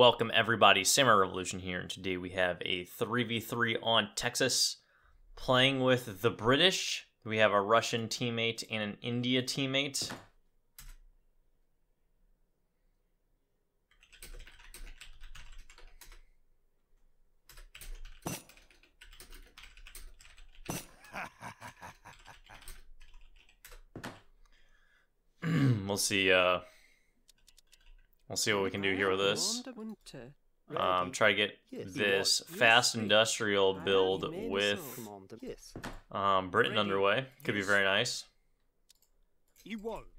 Welcome everybody, Samurai Revolution here, and today we have a 3v3 on Texas, playing with the British. We have a Russian teammate and an India teammate. we'll see, uh, we'll see what we can do here with this. Um, try to get this fast industrial build with um, Britain underway. Could be very nice.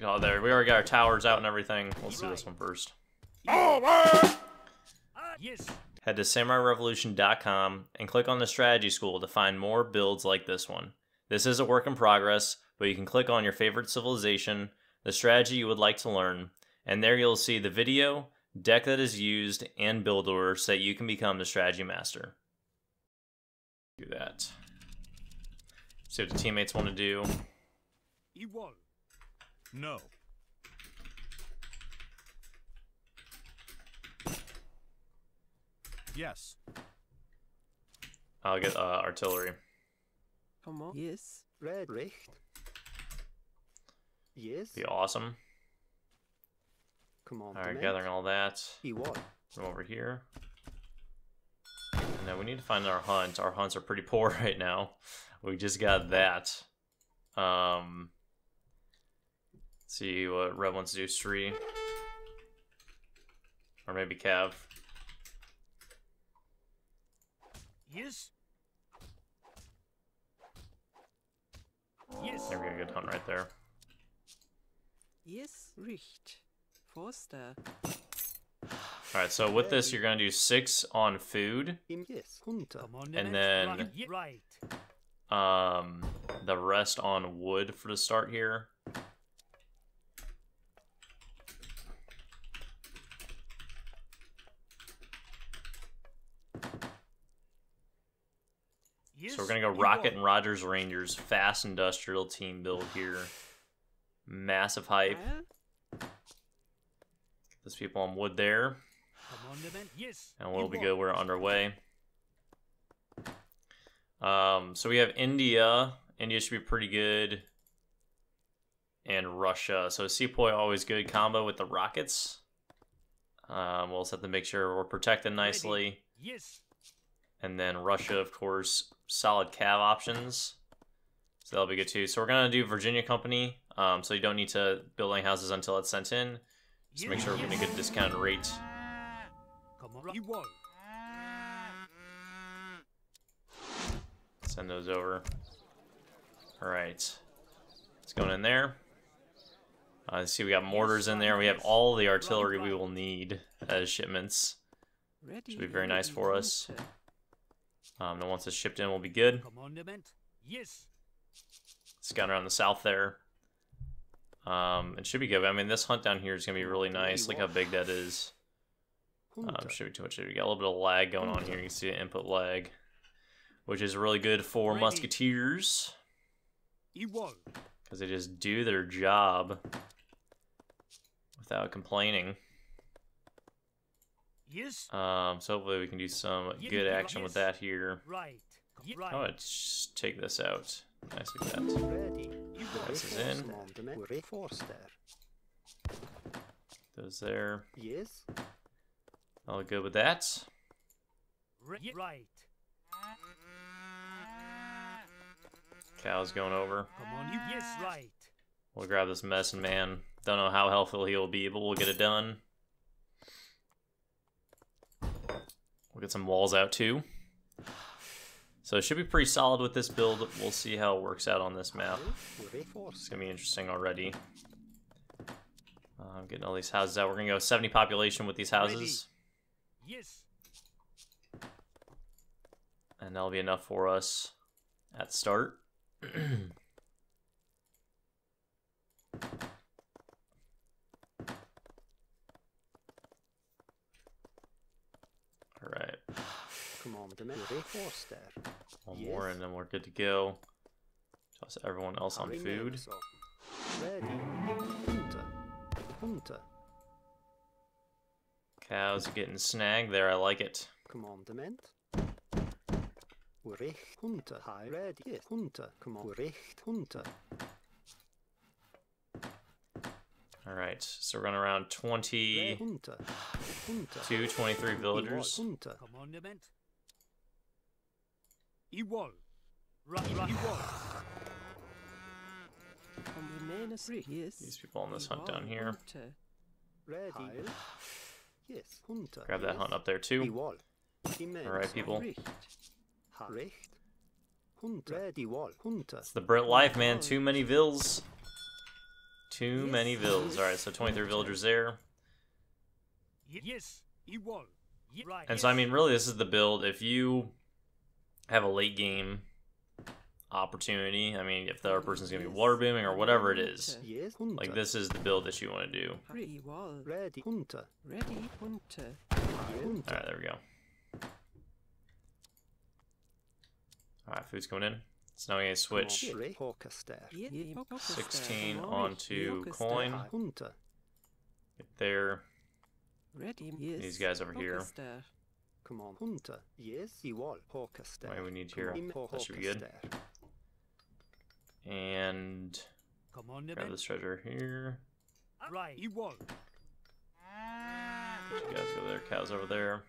Oh, there. We already got our towers out and everything. Let's do this one first. Head to samurairevolution.com and click on the strategy school to find more builds like this one. This is a work in progress, but you can click on your favorite civilization, the strategy you would like to learn, and there you'll see the video, deck that is used, and build order so that you can become the strategy master. Do that. See what the teammates want to do. No. Yes. I'll get uh, artillery. Come on. Yes. Red recht. Yes. Be awesome. Come on. Alright, gathering all that. He what? From over here. And then we need to find our hunt. Our hunts are pretty poor right now. We just got that. Um, see what Red wants to do. Stree. Or maybe Cav. Yes. Yes. There we go. Good hunt right there. Yes. Richt. Forster. Alright, so with this, you're going to do six on food. Him yes. Hunter. Come on, And then- Um, the rest on wood for the start here. So we're gonna go Rocket and Rogers Rangers, fast industrial team build here. Massive hype. There's people on wood there, Yes. and we'll be good. We're underway. Um, so we have India. India should be pretty good, and Russia. So Sepoy always good combo with the rockets. Um, we'll just have to make sure we're protected nicely. Yes. And then Russia, of course, solid cav options. So that'll be good too. So we're gonna do Virginia Company. Um, so you don't need to build any houses until it's sent in. Just make sure we're getting a good discounted rate. Come on. You want. Send those over. All right, it's going in there. Uh, see, we got mortars in there. We have all the artillery we will need as shipments. Should be very nice for us. Um, and once it's shipped in, we'll be good. Yes. Scout around the south there. Um, it should be good. I mean, this hunt down here is gonna be really nice. Look how big that is. Um, should be too much. We got a little bit of lag going on here. You can see the input lag, which is really good for musketeers because they just do their job without complaining. Yes. Um, so hopefully we can do some good action with that here. Right. Right. Oh, let's take this out. Nice like that. Ready. You This is in. Commandment. Red Forster. Those there. Yes. All good with that. Right. Cow's going over. Come on. You. Yes. Right. We'll grab this medicine man. Don't know how helpful he'll be, but we'll get it done. We'll get some walls out too. So it should be pretty solid with this build. We'll see how it works out on this map. It's gonna be interesting already. Uh, I'm getting all these houses out. We're gonna go 70 population with these houses, Yes. and that'll be enough for us at start. All right. Commandment. Red Forster. One more and then we're good to go. Toss everyone else on food. Ready. Hunter. Hunter. Cows getting snagged there. I like it. Commandement. Recht hunter. High ready. Yes. Hunter. Command. Recht hunter. All right, so we're running around Re 22, hunter. Hunter. 23 villagers. Hunter. Commandment. Ewol. Right. Ewol. Combinatus. Yes. These people on this hunt down here. Hunter. Ready. Yes. Hunter. Grab that yes. hunt up there too. All right, people. Richt. Hunter. Ready. Wall. Hunter. It's the Brit life, man. Too many vills. Too Yes. many vills. All right, so 23 villagers there. Yes. Ewol. Ye- Right. And so, I mean, really, this is the build. If you have a late game opportunity, I mean, if the other person's going to be water booming or whatever it is, Yes. Like this is the build that you want to do. Free. Ready. Hunter. Ready. Hunter. All right, there we go. All right, food's coming in. So now we need to switch Command. Hawkerster. Ye- Hawkerster. 16 onto Hawkerster. coin. Get there. Ready. These guys over here. Hawkerster. Command. Hunter. Yes. Ewol. Hawkerster. What do we need here? Command. That should be good. Hawkerster. And grab Commandment. this treasure here. Right. Ewol. You guys go there. Cows over there.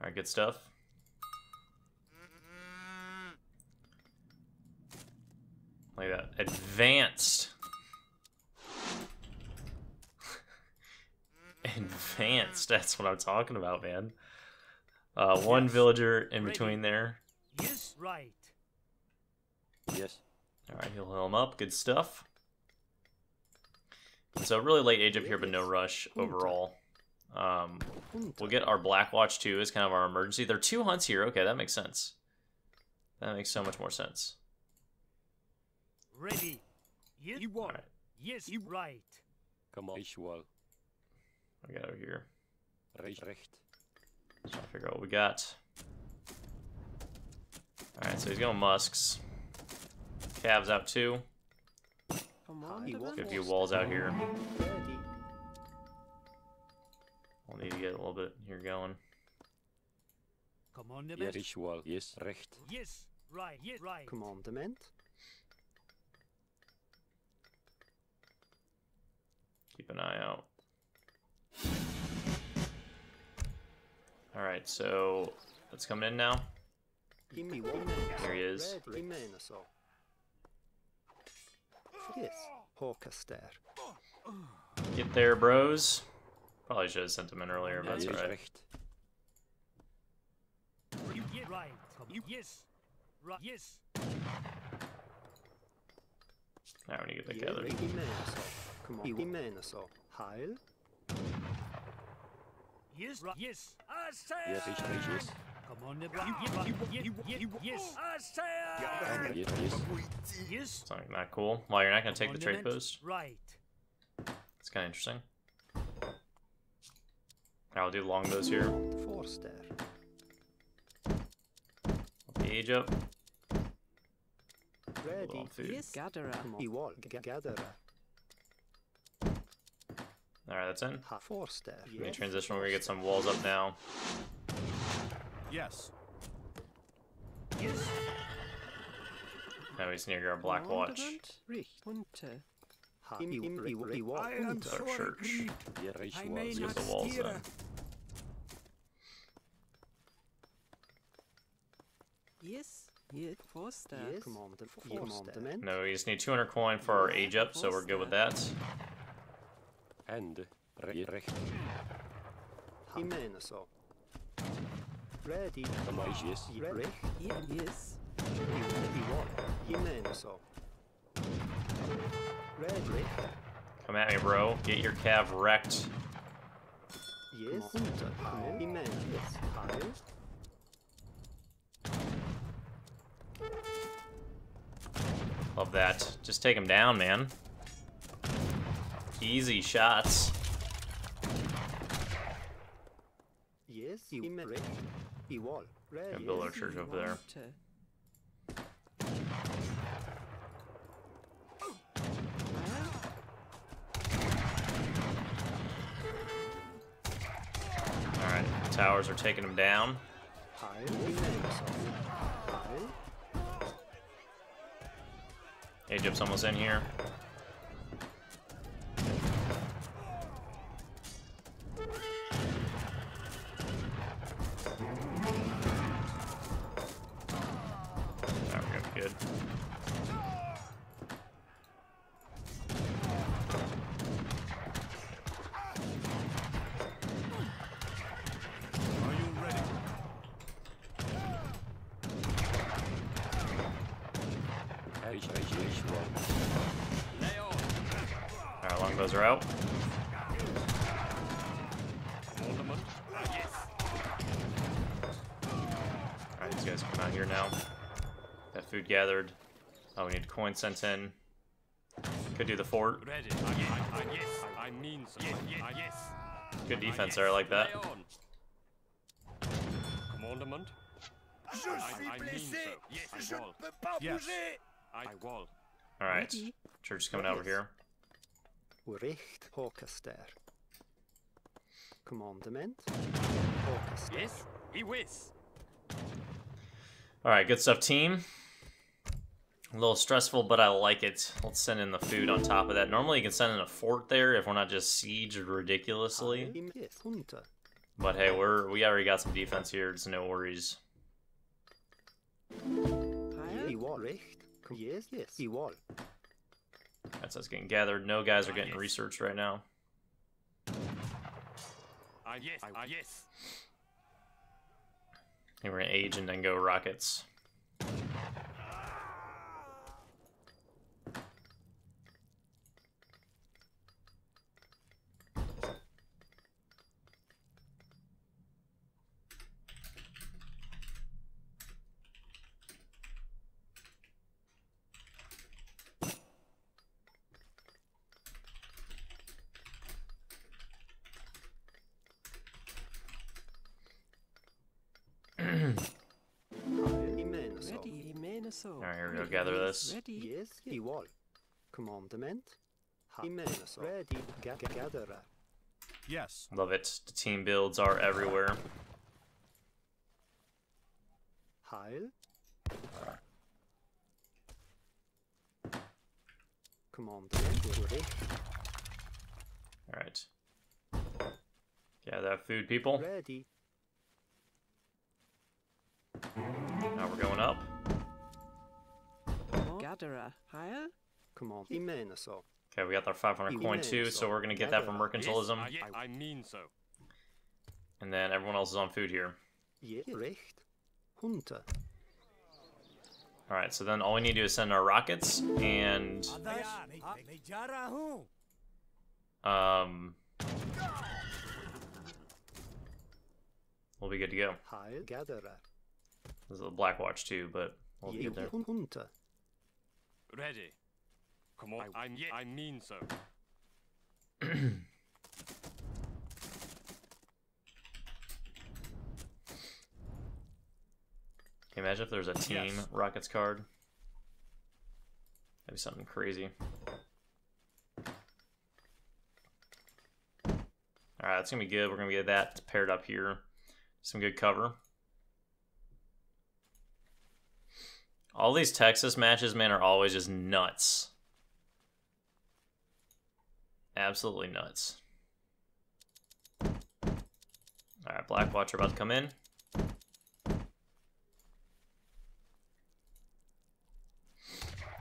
All right, good stuff. Look at that. Advanced. Advanced. That's what I'm talking about, man. Uh, one Yes. villager in Ready. between there. Yes. Right. Yes. All right, he'll heal him up. Good stuff. So really late age up here, but no rush overall. Um, we'll get our Black Watch too as kind of our emergency. There are two hunts here. Okay, that makes sense. That makes so much more sense. Ready. Yes. Ewol. All right, Yes. You right. Come on. Ich will. we got over here. Recht. Recht. Trying to figure out what we got. All right, so he's going musks. Calves out too. Commandment. Get a few walls out here. Ready. We'll need to get a little bit here going. Commandment. Yes. Ich will. Yes. Recht. Yes. Right. Yes. Right. Commandement. Keep an eye out. All right, so that's coming in now. Himmel. There he is. Ready. Himeneso. Yes. Hawkerster. Get there, bros. Probably should have sent him in earlier, but that's alright. Recht. You get right. Come. Yes. Right. Yes. Now we need to get back together. Himeneso. Come on. Himeneso. Yes. Yes. I say. Yes. Ich. Recht. Yes. Commandment. Yes. Yes. Yes. Yes. I say. Yes. Yes. Yes. Something not cool. Well, you're not gonna take the trade post. Right. It's kind of interesting. I'll do longbows here. Forster. The age up. Ready. Yes. Gatherer. Come on. Ewol. Gatherer. All right, that's in. Ha. Forster. Let me transition. We're gonna get some walls up now. Yes. Yes. Now we just need to get our black watch. Commandment. Richt. Hunter. Ha. Ewol. I am Hunter so church. agreed. Yes. Ich I will. may Let's get the walls steer. done. Yes. Yes. Forster. Yes. Commandment. Commandment. No, we just need 200 coin for our age up, so we're good with that. And. Recht. Himeneso. Ready. Come on. Ich. Yes. Ready. Ye- Yes. Ewol. Himeneso. Ready. Come at me, bro. Get your cav wrecked. Yes. Hunter. Yes. Love that. Just take him down, man. Easy shots. Yes. Himen. Ready. Ewol. Ready. Gonna build our church over there. Hunter. towers are taking them down. Heil die Männer so. Heil. Egypt's almost in here. Alright, these guys come out here now. Got food gathered. Oh, we need coin sent in. Could do the fort. Ready. I, I, I, yes. I mean so. Yes, yes, yes. Good defense there, I like that. Lay on. Commandment. I, mean Yes, I Je ne wall. peux pas Yes. bouger. I wall. Alright, church is coming over here. Recht Håkaster. Commandement. Håkaster. Yes. He whiz. Alright, good stuff, team. A little stressful, but I like it. Let's send in the food on top of that. Normally, you can send in a fort there if we're not just sieged ridiculously. But hey, we're we already got some defense here. It's no worries. That's us getting gathered. No guys are getting researched right now. I yes. I, yes. And we're gonna age and then go rockets. Heil. I männer så. Ready. Imene so. Alright, here we go. Gather this. Ready. Yes. I wall. Commandment. I. Ready. Ga- ga- Gatherer. Yes. Love it. The team builds are everywhere. Heil. Commandment. Recht. Alright. Yeah, that food, people. Ready. Now we're going up. Uh, Come on, Okay, we got our 500 coin too, so we're gonna get that from mercantilism. I mean so. And then everyone else is on food here. Alright, so then all we need to do is send our rockets and um We'll be good to go. There's a black watch too, but we'll get there. Hun- Hunter. Ready. Come on. I, I, ye- I mean so. Can you imagine if there's a team Yes. rockets card? That'd be something crazy. Alright, that's gonna be good. We're gonna get that paired up here. Some good cover. All these Texas matches, man, are always just nuts. Absolutely nuts. Alright, Black Watch about to come in.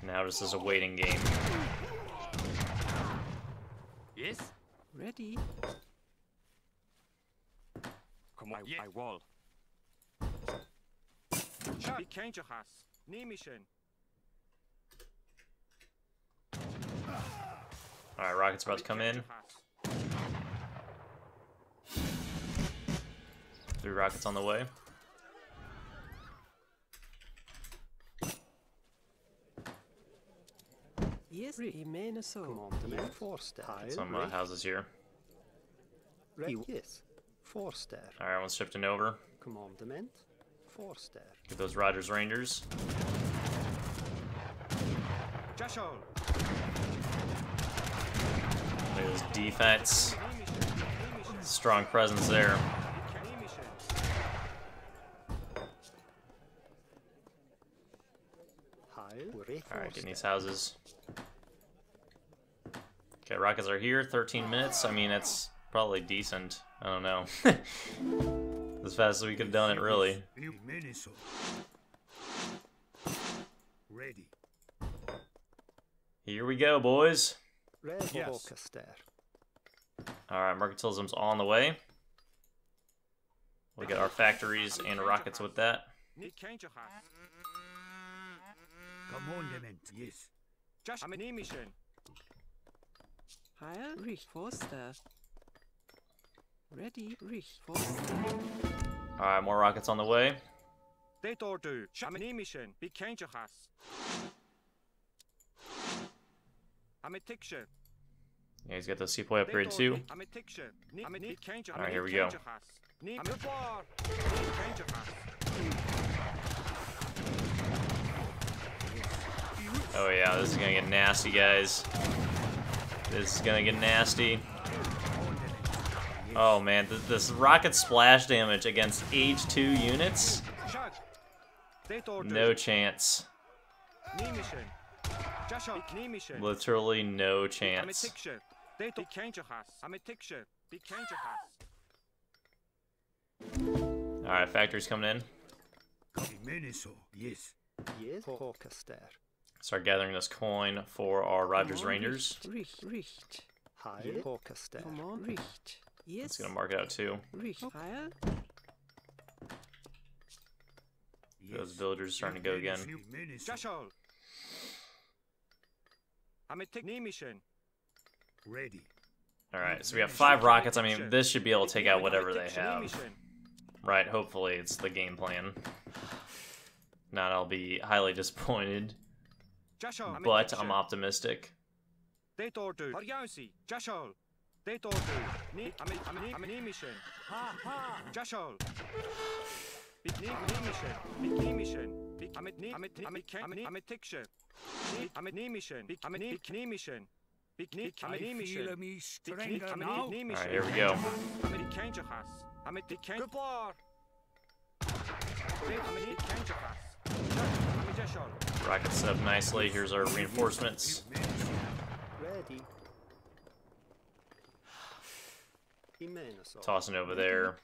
Now this is a waiting game. Yes. Ready. Come on. I, I wall. Wie kennt ihr das? Nehme ich ihn. Alright, Rocket's about to come in. Three rockets on the way. Yes. Imene so. Commandement. Forster. Heil. Some uh, Recht. houses here. Recht. Yes. Forster. Alright, everyone's shifting over. Commandement. Get those Rogers Rangers. Look at this defense. Strong presence there. Alright, getting these houses. Okay, Rockets are here. 13 minutes. I mean, it's probably decent. I don't know. as fast as we could have done it, really. Ready. Here we go, boys. Yes. Alright, Mercantilism's on the way. We got our factories and rockets with that. Commandment. Yes. Just am in mission. Heil, Rich Forster. Ready, Rich Forster. Alright, more rockets on the way. Det order. Am in mission. Be kanske has. I'm a tiksher. Yeah, he's got the sepoy upgrade too. I'm a tiksher. I'm a be kanske. Alright, here we go. I'm a bar. Be has. Oh yeah, this is gonna get nasty, guys. This is gonna get nasty. Oh man, th this rocket splash damage against H2 units? Shag. Det order. No chance. Ny mission. Just ny mission. Literally no chance. tiksher. Det be kanske has. I'm a tiksher. Be kanske has. Alright, factory's coming in. Jimenez. Yes. Yes. Orchester. Start gathering this coin for our Rogers Rangers. Rich, Rich. Heil. Orchester. Come on, Rich. Yes. It's gonna mark it out too. Rich. Heil. Those villagers are starting to go again. Jimenez. Just all. I'm a tick. Mission. Ready. Alright, so we have five rockets. I mean, this should be able to take out whatever they have. Right, hopefully it's the game plan. Not, I'll be highly disappointed. But I'm optimistic. Det order. Har Jansi. Just all. Det order. Ny. I'm a, I'm a, I'm a ny mission. Ha ha. Just all. Big ny, ny mission. Big ny mission. Big, I'm a, ny, I'm a, I'm a, I'm a, I'm a tiksher. Ny, I'm a ny mission. Big, I'm a ny, big ny mission. Big ny, I'm a ny I mission. feel me stronger now. ny, ny Alright, here we go. I'm a ny kanske has. I'm a ny kanske. Goodbye. I'm a ny kanske has. I'm a just all. Rockets up nicely. Here's our reinforcements. Ready. Jimenez. Tossing over there.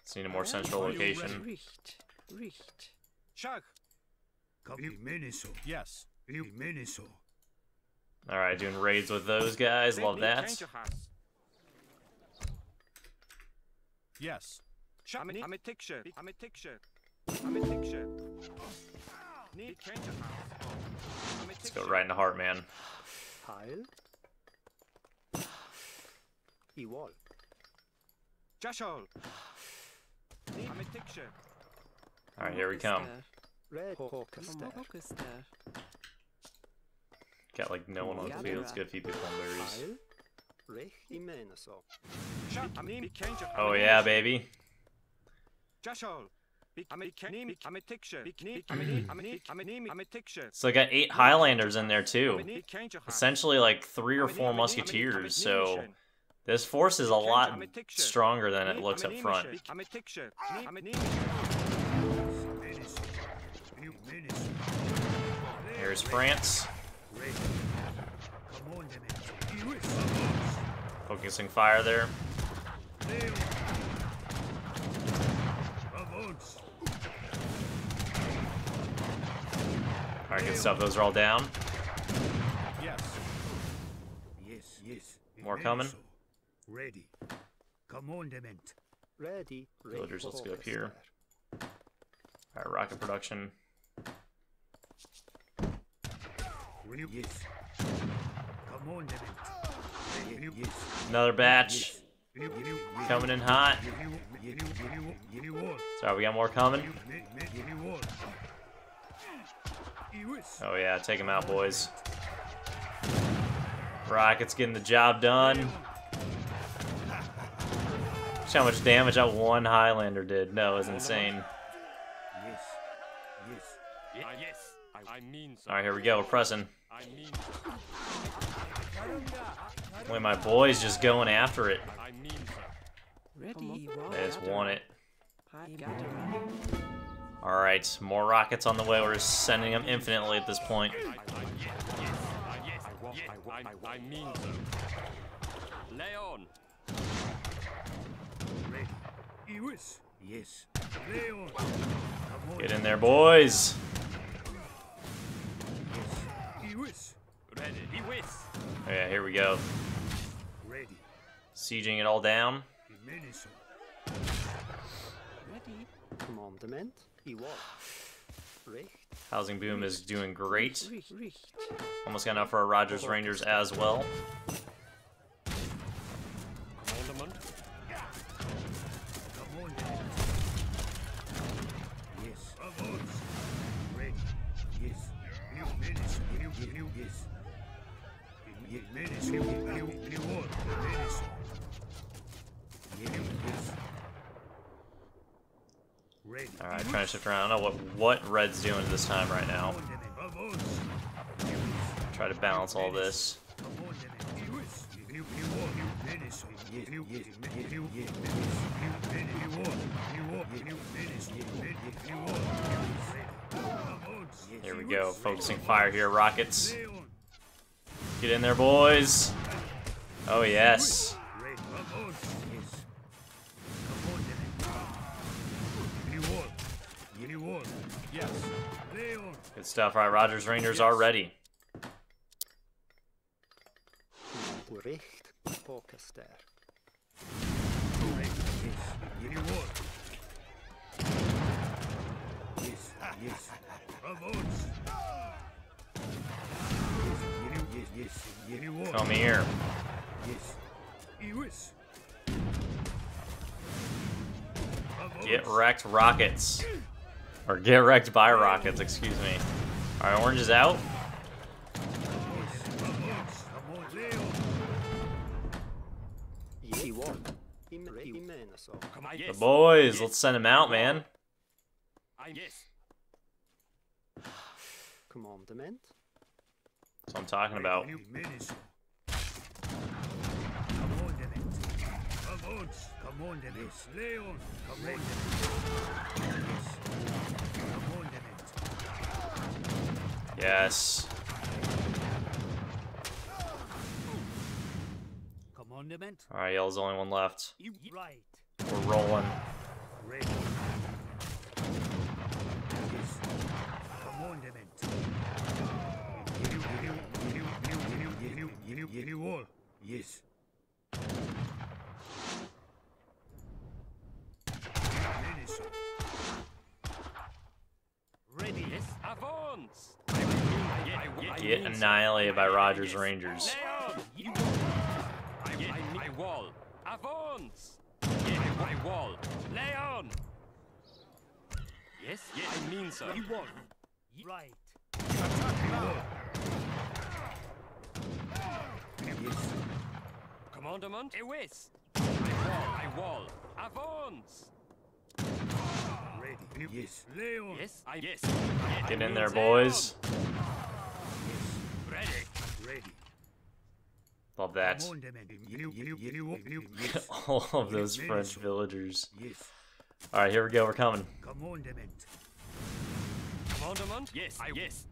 Let's need a more central location. Rich. Rich. Shag. Jimenez. Yes. Alright, doing raids with those guys. Love that. Yes. Let's go right in the heart, man. Heil. Ewall. Just I'm a tiksher. Alright, here we come. Red Come Orchester. Got like no one on the field. It's good few people on berries. Heil. Rech Jimenez. Shag. I'm ny kanske. Oh yeah, baby. All. So I got eight Highlanders in there too. a ny kanske has. Essentially like three or I'm a ny, four I'm a ny, I'm a ny, I'm a musketeers. So mission. This force is a lot I'm a tiksher. stronger than it looks up front. mission. I'm a tiksher. Ny, I'm a ny mission. Jimenez. Jimenez. Here's France. Ready. Commandment. Focusing fire there. Alright, good stuff. Those are all down. Yes. Yes, yes. More coming. Jimenez. Ready. Commandment. Ready. Rech Villagers, let's go up here. Alright, rocket production. Yes. Commandment. Yes. Another batch. Coming in hot. Sorry, we got more coming. You, me, me, you want. Yes. Oh yeah, take them out, boys. Rockets getting the job done. See how much damage that one Highlander did. No, it was insane. Yes. Yes. Yes. I, I mean so. Alright, here we go. We're pressing. I mean, Wait, my boy's just going after it. I mean so. Ready. They just want it. High gatherer. All right, more rockets on the way. We're just sending them infinitely at this point. I, I, yes, yes, I, yes, I, wa- I, wa- I, I mean so. Lay on. Ready. Iwis. Yes. Leon. Come on. Get in there, boys. Yes. Iwis. Ready. He whiz. Oh, yeah, here we go. Ready. Sieging it all down. Ready. Commandement. Housing boom is doing great. Richt. Richt. Almost got enough for our Rogers Rangers as well. All right, trying to shift around. I don't know what what Red's doing this time right now. Try to balance all this. Here we go, focusing fire here, rockets. Get in there, boys. Oh yes. Good stuff. All right, Rogers Rangers are ready. Recht. Come here. Get wrecked, rockets. Or get wrecked by rockets, excuse me. All right, orange is out. The boys, let's send them out, man. I, yes. Commandement. That's what I'm talking about. Leon, commandement. Commandement. Yes. Commandment. All right, yellow's the only one left. You right. We're rolling. Ready. Yes. Commandment. Yes. Minister. Ready. Yes. Avance. Get annihilated by Rogers Rangers. Lay on. You. I, I, I wall. Avance. Yeah, I, I wall. Lay on. Yes. Yes. I mean so. You won. Right. Yes. Commandment. Ewis. I wall. I wall. Avance. Ready. Yes. Leon. Yes. I yes. Get in there, boys. Ready. Ready. Love that. All of those French villagers. All right, here we go. We're coming. Commandment. Commandment. Yes. I yes.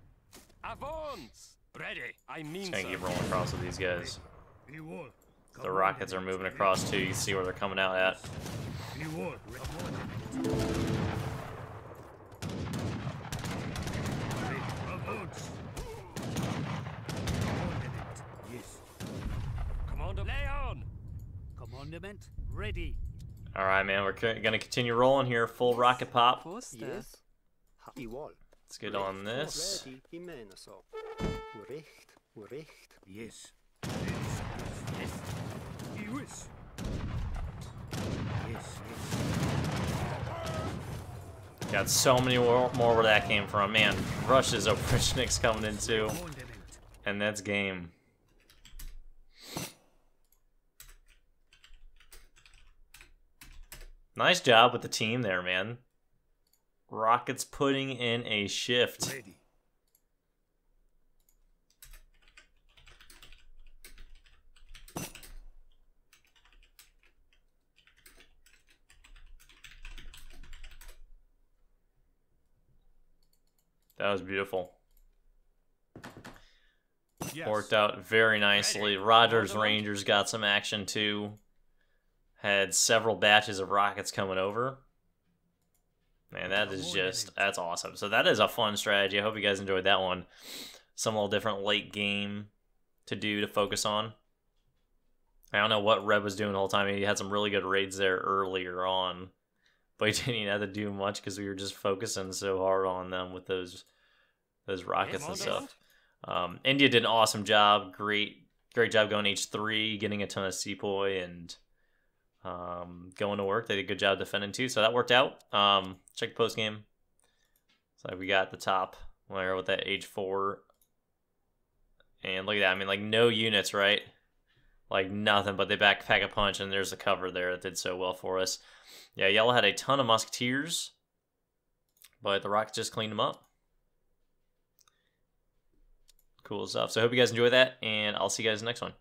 Avance. Ready. I mean Just gonna keep rolling across with these guys. The rockets are moving across too. You see where they're coming out at. You wall. Commandment. Ready. Avance. Commandment. Yes. Commandment. Lay on. Commandment. Ready. All right, man. We're gonna continue rolling here. Full rocket pop. Yes. Let's get on this. Ready. Imenaso. Recht. Recht. Yes. Yes. Yes. Yes. Got so many more, more where that came from. Man, Russia's Oprichnik's coming in too. Commandment. And that's game. Nice job with the team there, man. Rockets putting in a shift. That was beautiful. Yes. Worked out very nicely. Rogers Rangers got some action too. Had several batches of rockets coming over. Man, that is just that's awesome. So that is a fun strategy. I hope you guys enjoyed that one. Some little different late game to do to focus on. I don't know what Red was doing the whole time. He had some really good raids there earlier on, but he didn't even have to do much because we were just focusing so hard on them with those those rockets and stuff. Um, India did an awesome job. Great, great job going Age three, getting a ton of sepoy and um, going to work. They did a good job defending too, so that worked out. Um, check the post game. So we got the top there with that Age four, and look at that. I mean, like no units, right? Like nothing, but they backpack a punch, and there's a cover there that did so well for us. Yeah, yellow had a ton of musketeers, but the Rockets just cleaned them up cool stuff. So I hope you guys enjoy that, and I'll see you guys next one.